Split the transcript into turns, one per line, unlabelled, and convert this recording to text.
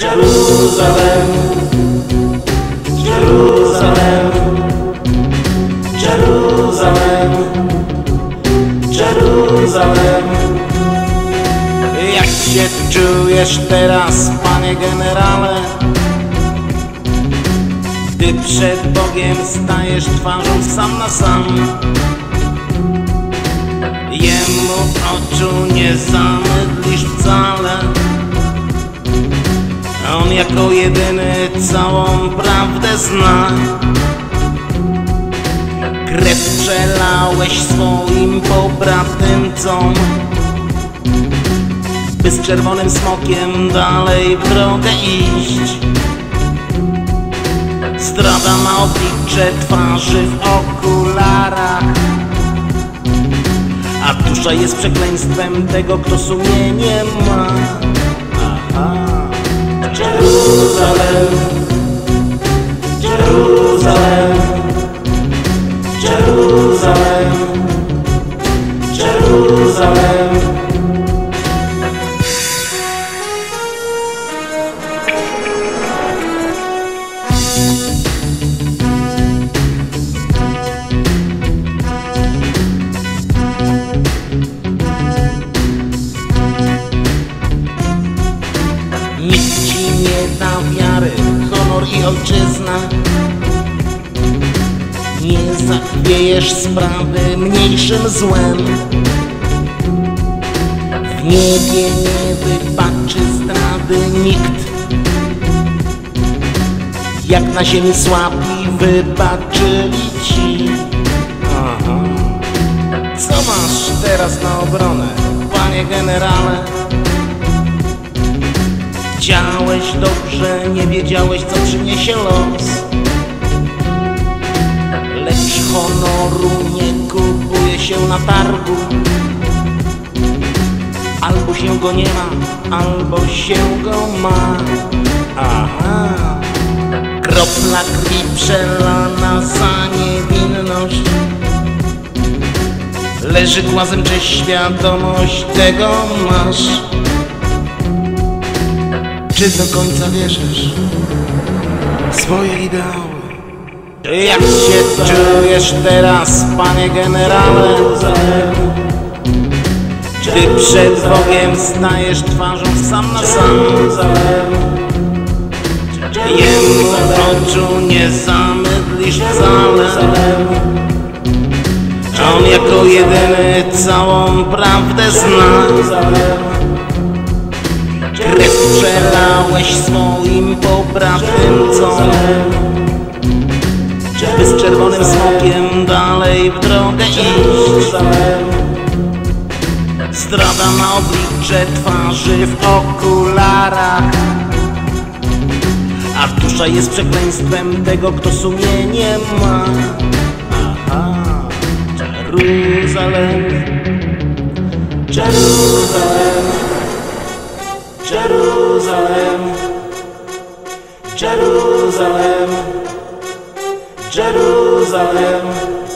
Jerusalem, Jerusalem, Jerusalem, Jerusalem. Jak się czujesz teraz, panie generale? Gdy przed Bogiem stajesz twarzą sam na sam nie zamydlisz wcale. On jako jedyny całą prawdę zna. Krew przelałeś swoim pobratymcom By z czerwonym smokiem dalej w drogę iść. Zdrada ma oblicze twarzy w okularach dusza jest przekleństwem tego, kto sumienie ma ojczyzna Nie zachwiejesz sprawy mniejszym złem W niebie nie wybaczy zdrady nikt Jak na ziemi słabi wybaczyli ci Aha. Co masz teraz na obronę, panie generale? Chciałeś dobrze, nie wiedziałeś co przyniesie los. Lecz honoru nie kupuje się na targu. Albo się go nie ma, albo się go ma. Aha. Kropla krwi przelana za niewinność. Leży głazem, czy świadomość tego masz? Czy do końca wierzysz w swoje ideały? Jak się czujesz teraz, panie generale? Gdy przed Bogiem stajesz twarzą sam na sam Jemu oczu nie zamydlisz wcale On jako jedyny całą prawdę zna Krew przelałeś swoim pobratymcom By z czerwonym smokiem dalej w drogę iść. Zdrada ma oblicze twarzy w okularach. A dusza jest przekleństwem tego, kto sumienie ma. Aha, Jeruzalem. Jeruzalem Jerusalem, Jerusalem, Jerusalem.